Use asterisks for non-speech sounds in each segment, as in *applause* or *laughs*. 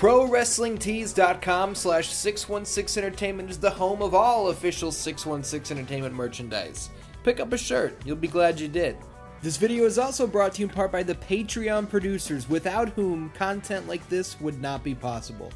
ProWrestlingTees.com slash 616 Entertainment is the home of all official 616 Entertainment merchandise. Pick up a shirt, you'll be glad you did. This video is also brought to you in part by the Patreon producers, without whom content like this would not be possible.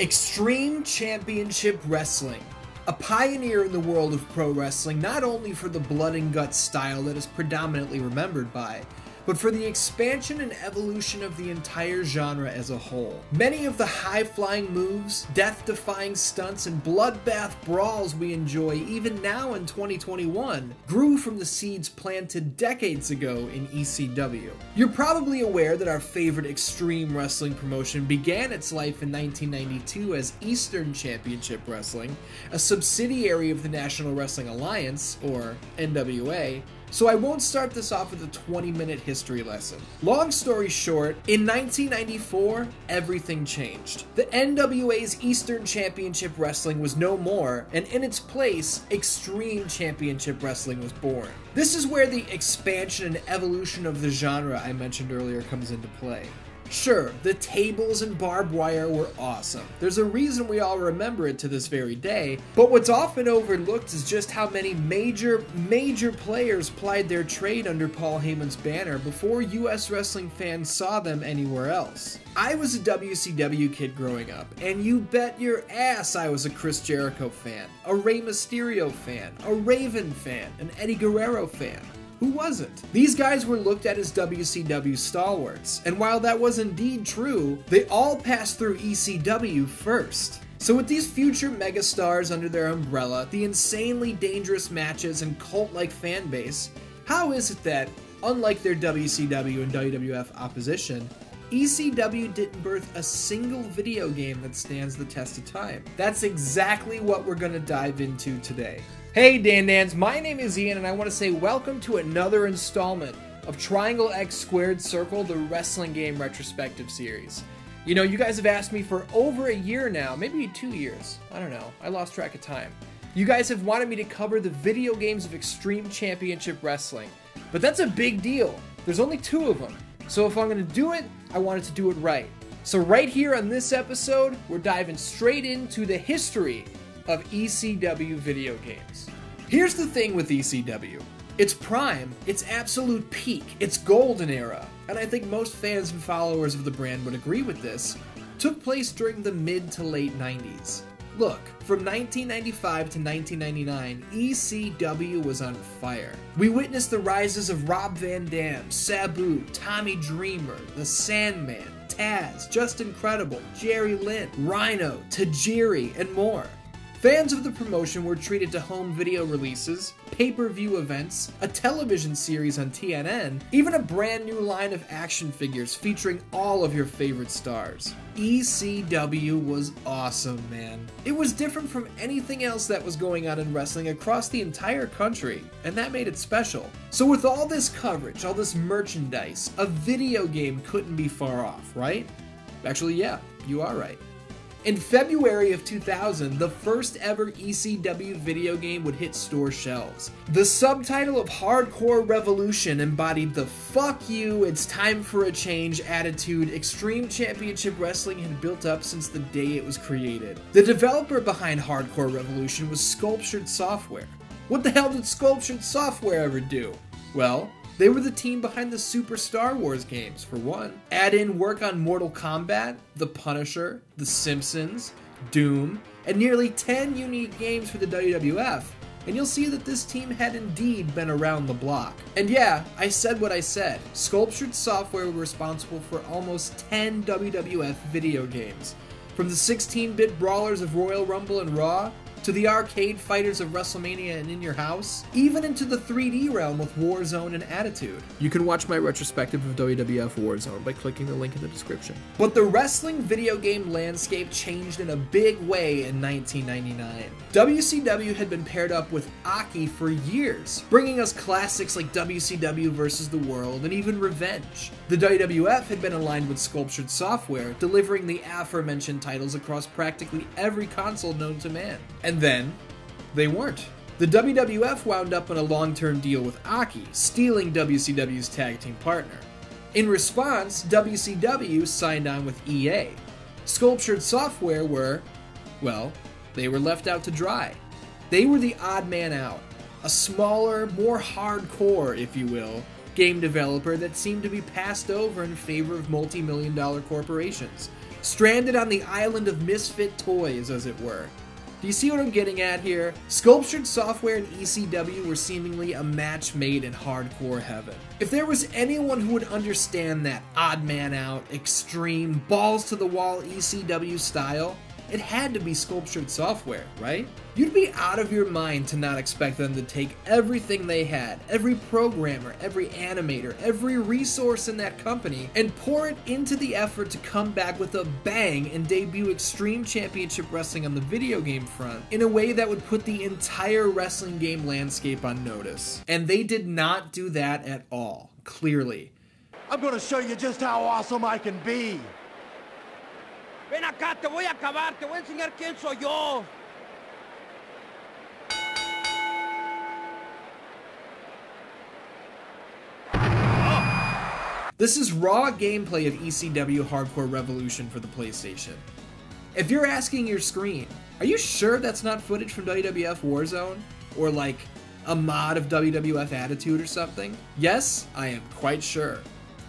Extreme Championship Wrestling. A pioneer in the world of pro wrestling, not only for the blood and guts style that is predominantly remembered by, but for the expansion and evolution of the entire genre as a whole. Many of the high flying moves, death defying stunts, and bloodbath brawls we enjoy even now in 2021 grew from the seeds planted decades ago in ECW. You're probably aware that our favorite extreme wrestling promotion began its life in 1992 as Eastern Championship Wrestling, a subsidiary of the National Wrestling Alliance, or NWA, so I won't start this off with a 20 minute history lesson. Long story short, in 1994, everything changed. The NWA's Eastern Championship Wrestling was no more, and in its place, Extreme Championship Wrestling was born. This is where the expansion and evolution of the genre I mentioned earlier comes into play. Sure, the tables and barbed wire were awesome. There's a reason we all remember it to this very day, but what's often overlooked is just how many major, major players plied their trade under Paul Heyman's banner before US wrestling fans saw them anywhere else. I was a WCW kid growing up, and you bet your ass I was a Chris Jericho fan, a Rey Mysterio fan, a Raven fan, an Eddie Guerrero fan. Who wasn't? These guys were looked at as WCW stalwarts, and while that was indeed true, they all passed through ECW first. So, with these future megastars under their umbrella, the insanely dangerous matches, and cult like fan base, how is it that, unlike their WCW and WWF opposition, ECW didn't birth a single video game that stands the test of time? That's exactly what we're going to dive into today. Hey Dan Dans, my name is Ian and I want to say welcome to another installment of Triangle X Squared Circle, the wrestling game retrospective series. You know, you guys have asked me for over a year now, maybe two years, I don't know, I lost track of time. You guys have wanted me to cover the video games of Extreme Championship Wrestling, but that's a big deal. There's only two of them, so if I'm going to do it, I wanted to do it right. So, right here on this episode, we're diving straight into the history of ECW video games. Here's the thing with ECW its prime, its absolute peak, its golden era, and I think most fans and followers of the brand would agree with this, took place during the mid to late 90s. Look, from 1995 to 1999, ECW was on fire. We witnessed the rises of Rob Van Dam, Sabu, Tommy Dreamer, The Sandman, Taz, Justin Credible, Jerry Lynn, Rhino, Tajiri, and more. Fans of the promotion were treated to home video releases, pay per view events, a television series on TNN, even a brand new line of action figures featuring all of your favorite stars. ECW was awesome, man. It was different from anything else that was going on in wrestling across the entire country, and that made it special. So, with all this coverage, all this merchandise, a video game couldn't be far off, right? Actually, yeah, you are right. In February of 2000, the first ever ECW video game would hit store shelves. The subtitle of Hardcore Revolution embodied the fuck you, it's time for a change attitude Extreme Championship Wrestling had built up since the day it was created. The developer behind Hardcore Revolution was Sculptured Software. What the hell did Sculptured Software ever do? Well, they were the team behind the Super Star Wars games, for one. Add in work on Mortal Kombat, The Punisher, The Simpsons, Doom, and nearly 10 unique games for the WWF, and you'll see that this team had indeed been around the block. And yeah, I said what I said. Sculptured Software were responsible for almost 10 WWF video games. From the 16 bit brawlers of Royal Rumble and Raw to the arcade fighters of WrestleMania and In Your House, even into the 3D realm with Warzone and Attitude. You can watch my retrospective of WWF Warzone by clicking the link in the description. But the wrestling video game landscape changed in a big way in 1999. WCW had been paired up with Aki for years, bringing us classics like WCW vs. the World and even Revenge. The WWF had been aligned with Sculptured Software, delivering the aforementioned titles across practically every console known to man. And then, they weren't. The WWF wound up in a long term deal with Aki, stealing WCW's tag team partner. In response, WCW signed on with EA. Sculptured Software were, well, they were left out to dry. They were the odd man out, a smaller, more hardcore, if you will, game developer that seemed to be passed over in favor of multi million dollar corporations, stranded on the island of misfit toys, as it were. Do you see what I'm getting at here? Sculptured Software and ECW were seemingly a match made in hardcore heaven. If there was anyone who would understand that odd man out, extreme, balls to the wall ECW style, it had to be sculptured software, right? You'd be out of your mind to not expect them to take everything they had, every programmer, every animator, every resource in that company, and pour it into the effort to come back with a bang and debut Extreme Championship Wrestling on the video game front in a way that would put the entire wrestling game landscape on notice. And they did not do that at all, clearly. I'm gonna show you just how awesome I can be. Ven acá, te voy a acabar, te voy a enseñar quién soy yo. This is raw gameplay of ECW Hardcore Revolution for the PlayStation. If you're asking your screen, are you sure that's not footage from WWF Warzone? Or like a mod of WWF Attitude or something? Yes, I am quite sure.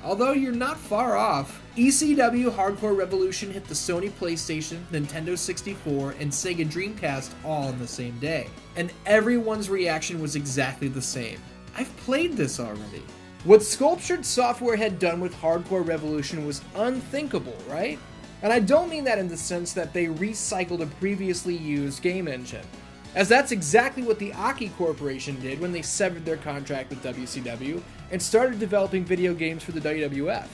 Although you're not far off, ECW Hardcore Revolution hit the Sony PlayStation, Nintendo 64, and Sega Dreamcast all on the same day. And everyone's reaction was exactly the same. I've played this already. What Sculptured Software had done with Hardcore Revolution was unthinkable, right? And I don't mean that in the sense that they recycled a previously used game engine, as that's exactly what the Aki Corporation did when they severed their contract with WCW and started developing video games for the WWF.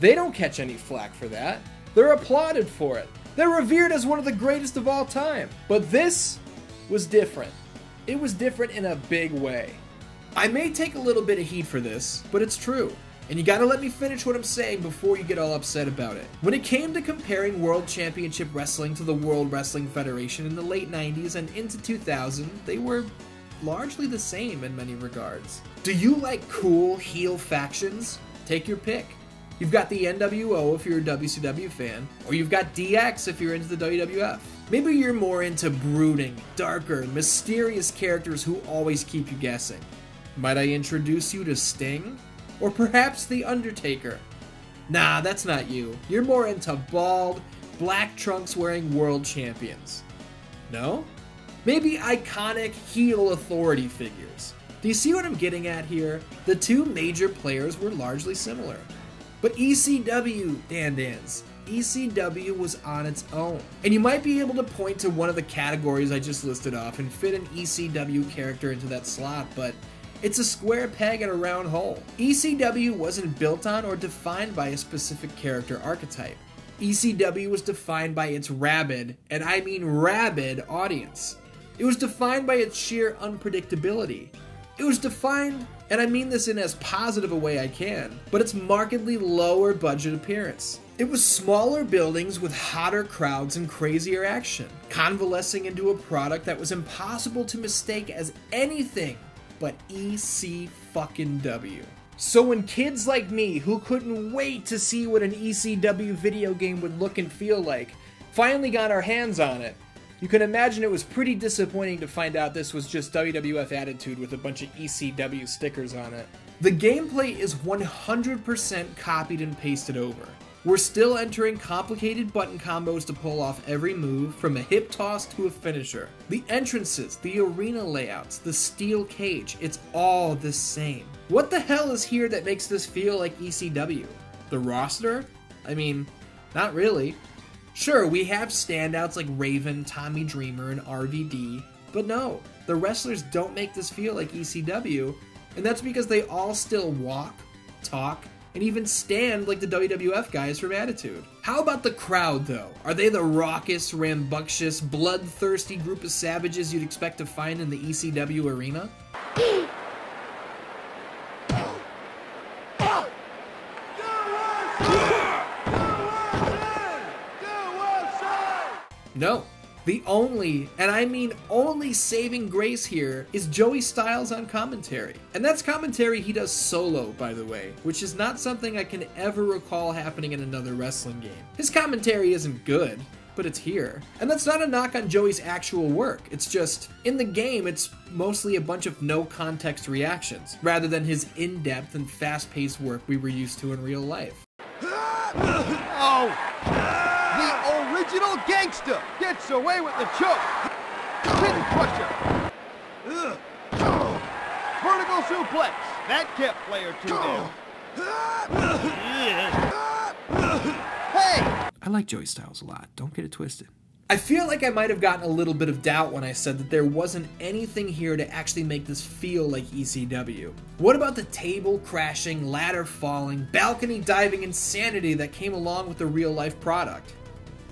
They don't catch any flack for that. They're applauded for it. They're revered as one of the greatest of all time. But this was different. It was different in a big way. I may take a little bit of heat for this, but it's true. And you gotta let me finish what I'm saying before you get all upset about it. When it came to comparing World Championship Wrestling to the World Wrestling Federation in the late 90s and into 2000, they were largely the same in many regards. Do you like cool heel factions? Take your pick. You've got the NWO if you're a WCW fan, or you've got DX if you're into the WWF. Maybe you're more into brooding, darker, mysterious characters who always keep you guessing. Might I introduce you to Sting? Or perhaps The Undertaker? Nah, that's not you. You're more into bald, black trunks wearing world champions. No? Maybe iconic heel authority figures. Do you see what I'm getting at here? The two major players were largely similar. But ECW, Dan Dans, ECW was on its own. And you might be able to point to one of the categories I just listed off and fit an ECW character into that slot, but it's a square peg in a round hole. ECW wasn't built on or defined by a specific character archetype. ECW was defined by its rabid, and I mean rabid, audience. It was defined by its sheer unpredictability. It was defined, and I mean this in as positive a way I can, but its markedly lower budget appearance. It was smaller buildings with hotter crowds and crazier action, convalescing into a product that was impossible to mistake as anything but EC fucking W. So when kids like me, who couldn't wait to see what an ECW video game would look and feel like, finally got our hands on it, you can imagine it was pretty disappointing to find out this was just WWF Attitude with a bunch of ECW stickers on it. The gameplay is 100% copied and pasted over. We're still entering complicated button combos to pull off every move, from a hip toss to a finisher. The entrances, the arena layouts, the steel cage, it's all the same. What the hell is here that makes this feel like ECW? The roster? I mean, not really. Sure, we have standouts like Raven, Tommy Dreamer, and RVD, but no, the wrestlers don't make this feel like ECW, and that's because they all still walk, talk, and even stand like the WWF guys from Attitude. How about the crowd, though? Are they the raucous, rambunctious, bloodthirsty group of savages you'd expect to find in the ECW arena? No. The only, and I mean only saving grace here is Joey Styles on commentary. And that's commentary he does solo, by the way, which is not something I can ever recall happening in another wrestling game. His commentary isn't good, but it's here. And that's not a knock on Joey's actual work. It's just, in the game, it's mostly a bunch of no context reactions, rather than his in depth and fast paced work we were used to in real life. *laughs* Oh! The original gangster gets away with the choke. Pin crusher. Ugh. Vertical suplex. That kept player two down. Hey! I like Joey Styles a lot, don't get it twisted. I feel like I might have gotten a little bit of doubt when I said that there wasn't anything here to actually make this feel like ECW. What about the table crashing, ladder falling, balcony diving insanity that came along with the real life product?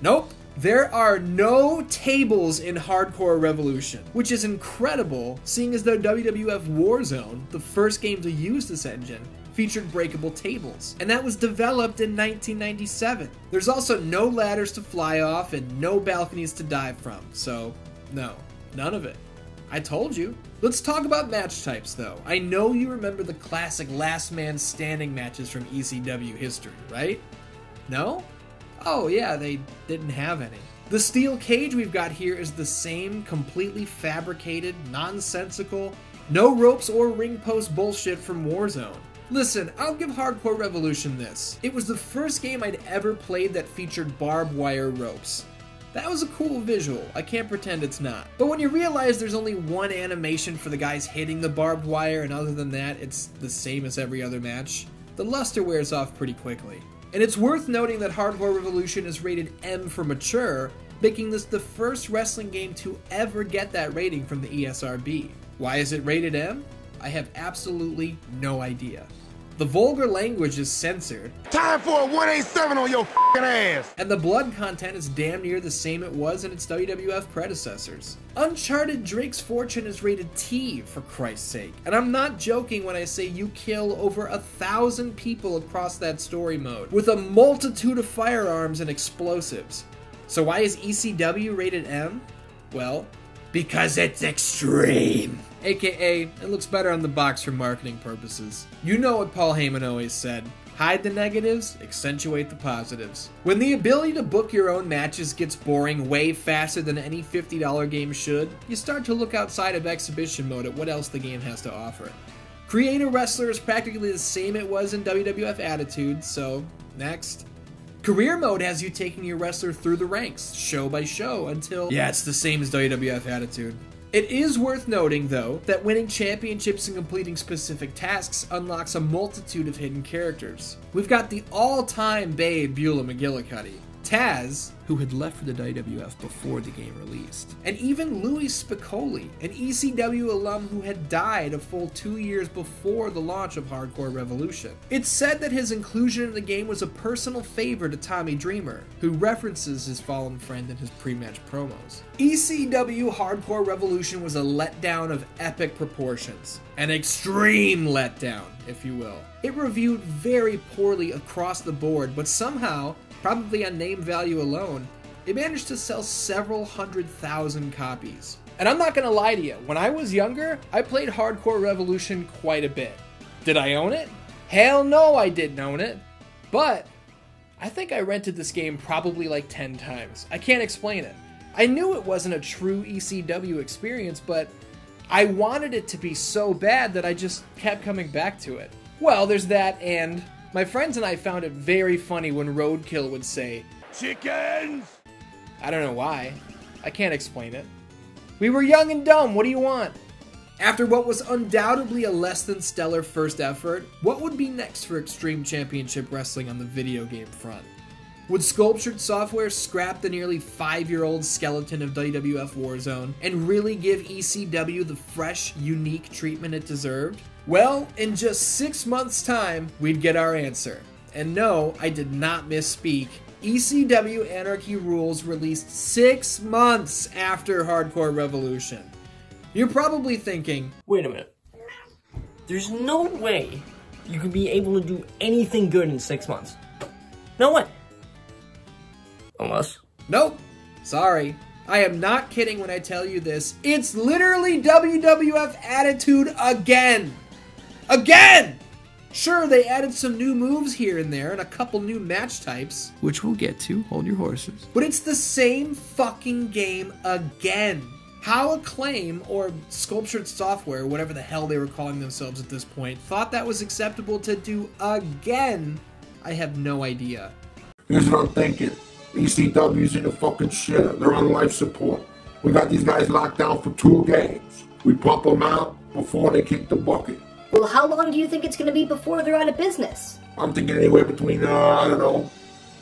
Nope. There are no tables in Hardcore Revolution, which is incredible seeing as though WWF Warzone, the first game to use this engine, featured breakable tables, and that was developed in 1997. There's also no ladders to fly off and no balconies to dive from, so no, none of it. I told you. Let's talk about match types though. I know you remember the classic last man standing matches from ECW history, right? No? Oh yeah, they didn't have any. The steel cage we've got here is the same completely fabricated, nonsensical, no ropes or ring post bullshit from Warzone. Listen, I'll give Hardcore Revolution this. It was the first game I'd ever played that featured barbed wire ropes. That was a cool visual, I can't pretend it's not. But when you realize there's only one animation for the guys hitting the barbed wire, and other than that, it's the same as every other match, the luster wears off pretty quickly. And it's worth noting that Hardcore Revolution is rated M for mature, making this the first wrestling game to ever get that rating from the ESRB. Why is it rated M? I have absolutely no idea. The vulgar language is censored, Time for a 187 on your fing ass! and the blood content is damn near the same it was in its WWF predecessors. Uncharted Drake's Fortune is rated T, for Christ's sake, and I'm not joking when I say you kill over a thousand people across that story mode, with a multitude of firearms and explosives. So why is ECW rated M? Well, because it's extreme. AKA, it looks better on the box for marketing purposes. You know what Paul Heyman always said hide the negatives, accentuate the positives. When the ability to book your own matches gets boring way faster than any $50 game should, you start to look outside of exhibition mode at what else the game has to offer. Create a wrestler is practically the same it was in WWF Attitude, so next. Career mode has you taking your wrestler through the ranks, show by show, until. Yeah, it's the same as WWF Attitude. It is worth noting, though, that winning championships and completing specific tasks unlocks a multitude of hidden characters. We've got the all time babe Beulah McGillicuddy, Taz, who had left for the WWF before the game released, and even Louie Spicolli, an ECW alum who had died a full two years before the launch of Hardcore Revolution. It's said that his inclusion in the game was a personal favor to Tommy Dreamer, who references his fallen friend in his pre-match promos. ECW Hardcore Revolution was a letdown of epic proportions. An extreme letdown, if you will. It reviewed very poorly across the board, but somehow probably on name value alone, it managed to sell several hundred thousand copies. And I'm not gonna lie to you, when I was younger, I played Hardcore Revolution quite a bit. Did I own it? Hell no, I didn't own it. But I think I rented this game probably like 10 times. I can't explain it. I knew it wasn't a true ECW experience, but I wanted it to be so bad that I just kept coming back to it. Well, there's that, and my friends and I found it very funny when Roadkill would say, Chickens! I don't know why. I can't explain it. We were young and dumb, what do you want? After what was undoubtedly a less than stellar first effort, what would be next for Extreme Championship Wrestling on the video game front? Would Sculptured Software scrap the nearly five year old skeleton of WWF Warzone and really give ECW the fresh, unique treatment it deserved? Well, in just six months' time, we'd get our answer. And no, I did not misspeak. ECW Anarchy Rulz released six months after Hardcore Revolution. You're probably thinking, Wait a minute. There's no way you could be able to do anything good in six months. No way. Unless. Nope. Sorry. I am not kidding when I tell you this. It's literally WWF Attitude again. Again! Sure, they added some new moves here and there and a couple new match types, which we'll get to. Hold your horses. But it's the same fucking game again. How Acclaim, or Sculptured Software, whatever the hell they were calling themselves at this point, thought that was acceptable to do again, I have no idea. Here's what I'm thinking. ECW's in the fucking shit. They're on life support. We got these guys locked down for two games. We pump them out before they kick the bucket. Well, how long do you think it's going to be before they're out of business? I'm thinking anywhere between, uh, I don't know,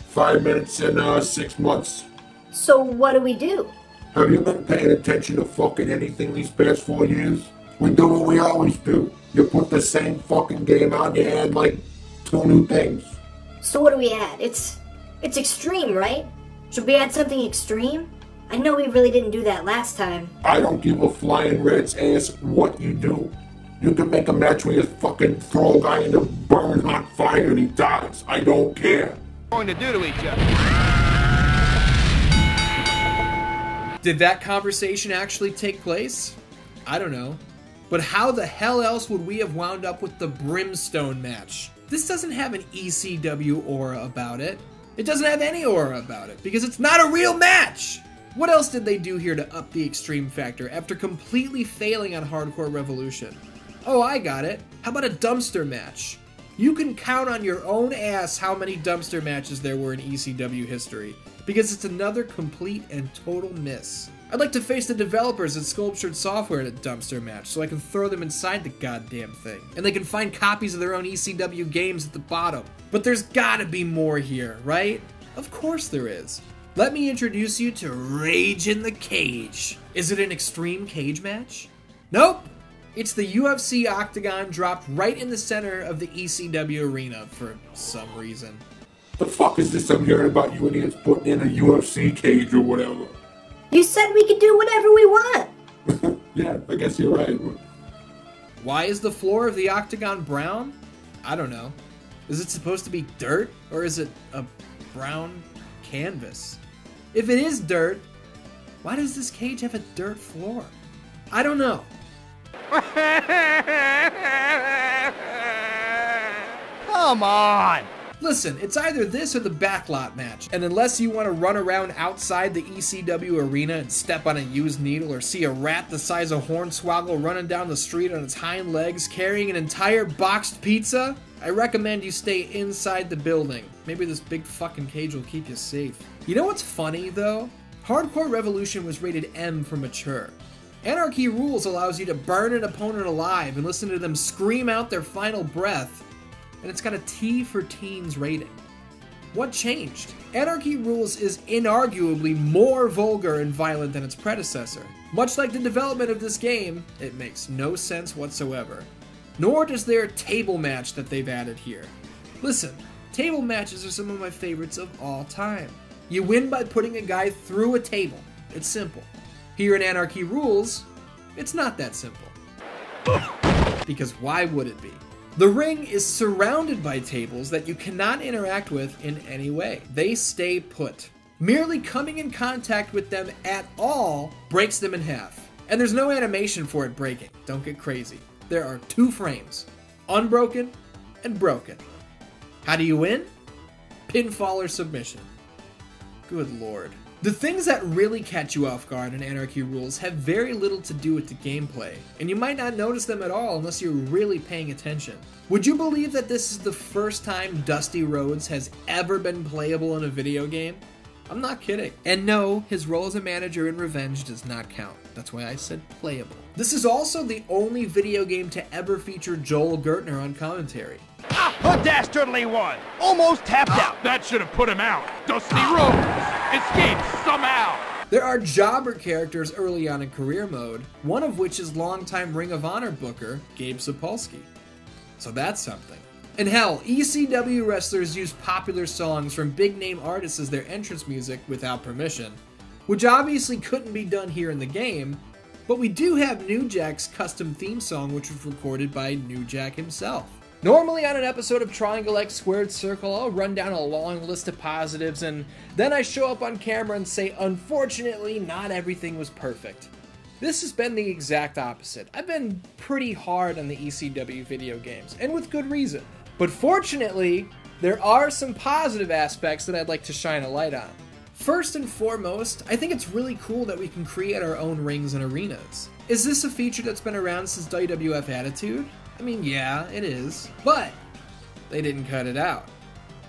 five minutes and uh, six months. So what do we do? Have you been paying attention to fucking anything these past four years? We do what we always do. You put the same fucking game out, you add like two new things. So what do we add? It's it's extreme, right? Should we add something extreme? I know we really didn't do that last time. I don't give a flying rat's ass what you do. You can make a match where you fucking throw a guy into burning hot fire and he dies. I don't care. Going to do to each other. Did that conversation actually take place? I don't know. But how the hell else would we have wound up with the Brimstone match? This doesn't have an ECW aura about it. It doesn't have any aura about it because it's not a real match! What else did they do here to up the extreme factor after completely failing on Hardcore Revolution? Oh, I got it. How about a dumpster match? You can count on your own ass how many dumpster matches there were in ECW history, because it's another complete and total miss. I'd like to face the developers at Sculptured Software in a dumpster match so I can throw them inside the goddamn thing. And they can find copies of their own ECW games at the bottom. But there's gotta be more here, right? Of course there is. Let me introduce you to Rage in the Cage. Is it an extreme cage match? Nope! It's the UFC octagon dropped right in the center of the ECW arena for some reason. The fuck is this I'm hearing about you idiots putting in a UFC cage or whatever? You said we could do whatever we want. *laughs* Yeah, I guess you're right. Why is the floor of the octagon brown? I don't know. Is it supposed to be dirt or is it a brown canvas? If it is dirt, why does this cage have a dirt floor? I don't know. *laughs* Come on! Listen, it's either this or the backlot match, and unless you want to run around outside the ECW arena and step on a used needle or see a rat the size of Hornswoggle running down the street on its hind legs carrying an entire boxed pizza, I recommend you stay inside the building. Maybe this big fucking cage will keep you safe. You know what's funny though? Hardcore Revolution was rated M for mature. Anarchy Rulz allows you to burn an opponent alive and listen to them scream out their final breath, and it's got a T for teens rating. What changed? Anarchy Rulz is inarguably more vulgar and violent than its predecessor. Much like the development of this game, it makes no sense whatsoever. Nor does their table match that they've added here. Listen, table matches are some of my favorites of all time. You win by putting a guy through a table. It's simple. Here in Anarchy Rulz, it's not that simple. Because why would it be? The ring is surrounded by tables that you cannot interact with in any way. They stay put. Merely coming in contact with them at all breaks them in half. And there's no animation for it breaking. Don't get crazy. There are two frames unbroken and broken. How do you win? Pinfall or submission. Good lord. The things that really catch you off guard in Anarchy Rulz have very little to do with the gameplay, and you might not notice them at all unless you're really paying attention. Would you believe that this is the first time Dusty Rhodes has ever been playable in a video game? I'm not kidding. And no, his role as a manager in Revenge does not count. That's why I said playable. This is also the only video game to ever feature Joel Gertner on commentary. Ah, A dastardly one! Almost tapped out! That should have put him out. Dusty Rhodes escaped somehow. There are jobber characters early on in career mode, one of which is longtime Ring of Honor booker Gabe Sapolsky. So that's something. And hell, ECW wrestlers use popular songs from big name artists as their entrance music without permission, which obviously couldn't be done here in the game, but we do have New Jack's custom theme song, which was recorded by New Jack himself. Normally, on an episode of Triangle X Squared Circle, I'll run down a long list of positives and then I show up on camera and say, unfortunately, not everything was perfect. This has been the exact opposite. I've been pretty hard on the ECW video games, and with good reason. But fortunately, there are some positive aspects that I'd like to shine a light on. First and foremost, I think it's really cool that we can create our own rings and arenas. Is this a feature that's been around since WWF Attitude? I mean, yeah, it is. But they didn't cut it out.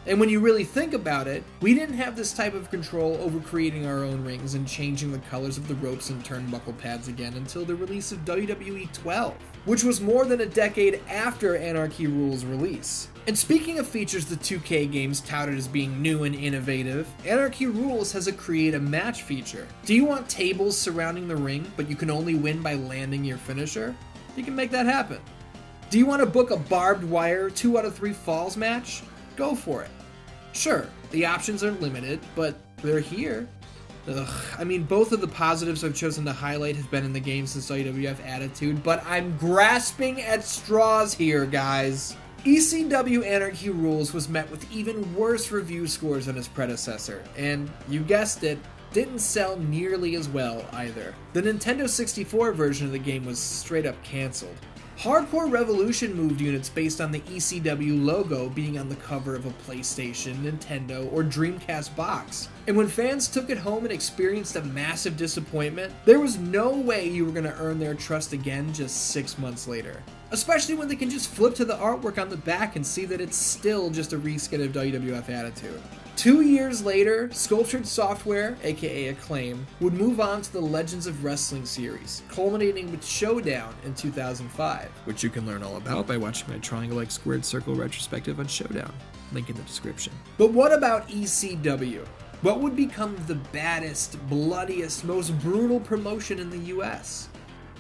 And when you really think about it, we didn't have this type of control over creating our own rings and changing the colors of the ropes and turnbuckle pads again until the release of WWE 12, which was more than a decade after Anarchy Rulz release. And speaking of features the 2K games touted as being new and innovative, Anarchy Rulz has a create a match feature. Do you want tables surrounding the ring, but you can only win by landing your finisher? You can make that happen. Do you want to book a barbed wire 2 out of 3 falls match? Go for it. Sure, the options are limited, but they're here. Ugh, I mean, both of the positives I've chosen to highlight have been in the game since WWF Attitude, but I'm grasping at straws here, guys. ECW Anarchy Rulz was met with even worse review scores than its predecessor, and you guessed it, didn't sell nearly as well either. The Nintendo 64 version of the game was straight up cancelled. Hardcore Revolution moved units based on the ECW logo being on the cover of a PlayStation, Nintendo, or Dreamcast box. And when fans took it home and experienced a massive disappointment, there was no way you were going to earn their trust again just six months later. Especially when they can just flip to the artwork on the back and see that it's still just a reskin of WWF Attitude. Two years later, Sculptured Software, aka Acclaim, would move on to the Legends of Wrestling series, culminating with Showdown in 2005, which you can learn all about by watching my Triangle X Squared Circle retrospective on Showdown. Link in the description. But what about ECW? What would become the baddest, bloodiest, most brutal promotion in the US?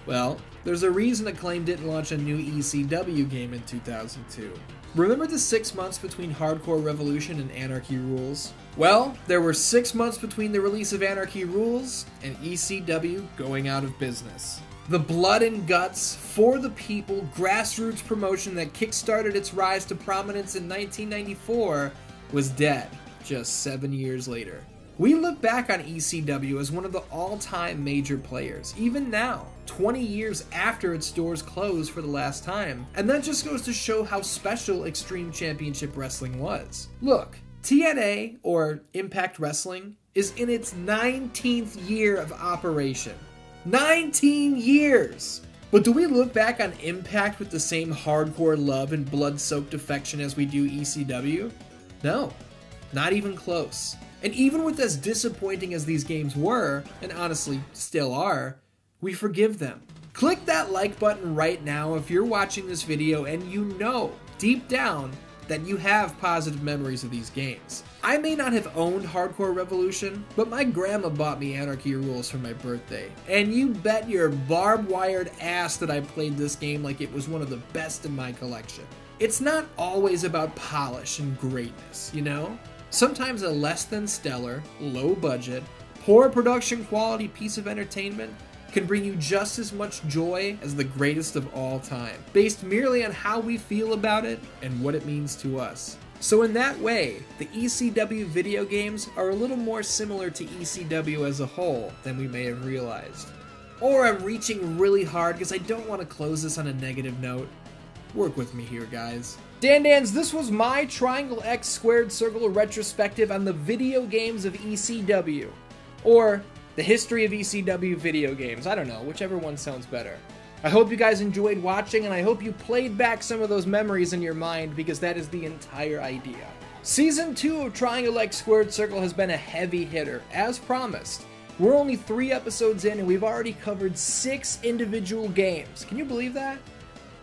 Well, there's a reason Acclaim didn't launch a new ECW game in 2002. Remember the six months between Hardcore Revolution and Anarchy Rulz? Well, there were six months between the release of Anarchy Rulz and ECW going out of business. The blood and guts, for the people, grassroots promotion that kickstarted its rise to prominence in 1994 was dead just seven years later. We look back on ECW as one of the all time major players, even now, 20 years after its doors closed for the last time, and that just goes to show how special Extreme Championship Wrestling was. Look, TNA, or Impact Wrestling, is in its 19th year of operation. 19 years! But do we look back on Impact with the same hardcore love and blood soaked affection as we do ECW? No, not even close. And even with as disappointing as these games were, and honestly still are, we forgive them. Click that like button right now if you're watching this video and you know, deep down, that you have positive memories of these games. I may not have owned Hardcore Revolution, but my grandma bought me Anarchy Rulz for my birthday. And you bet your barbed wired ass that I played this game like it was one of the best in my collection. It's not always about polish and greatness, you know? Sometimes a less than stellar, low budget, poor production quality piece of entertainment can bring you just as much joy as the greatest of all time, based merely on how we feel about it and what it means to us. So, in that way, the ECW video games are a little more similar to ECW as a whole than we may have realized. Or I'm reaching really hard because I don't want to close this on a negative note. Work with me here, guys. Dan Dans, this was my Triangle X Squared Circle retrospective on the video games of ECW. Or the history of ECW video games. I don't know, whichever one sounds better. I hope you guys enjoyed watching, and I hope you played back some of those memories in your mind because that is the entire idea. Season 2 of Triangle X Squared Circle has been a heavy hitter, as promised. We're only three episodes in, and we've already covered six individual games. Can you believe that?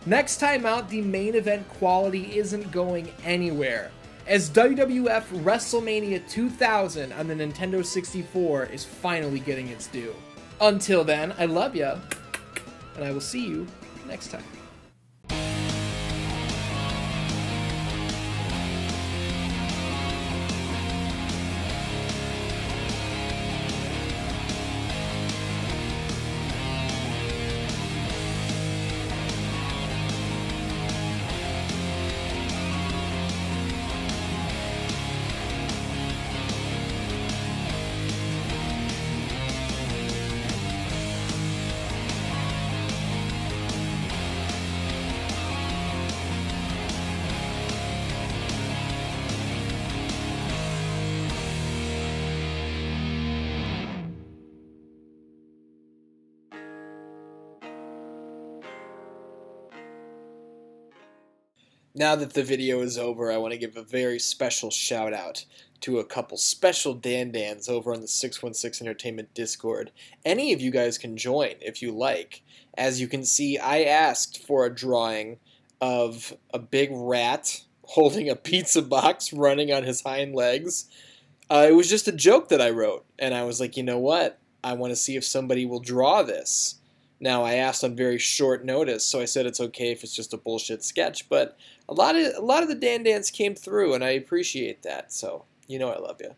Next time out, the main event quality isn't going anywhere, as WWF WrestleMania 2000 on the Nintendo 64 is finally getting its due. Until then, I love ya, and I will see you next time. Now that the video is over, I want to give a very special shout out to a couple special Dan Dans over on the 616 Entertainment Discord. Any of you guys can join if you like. As you can see, I asked for a drawing of a big rat holding a pizza box running on his hind legs. Uh, it was just a joke that I wrote, and I was like, you know what? I want to see if somebody will draw this. Now I asked on very short notice, so I said it's okay if it's just a bullshit sketch, but a lot of a lot of the Dan Dans came through, and I appreciate that. So you know I love you.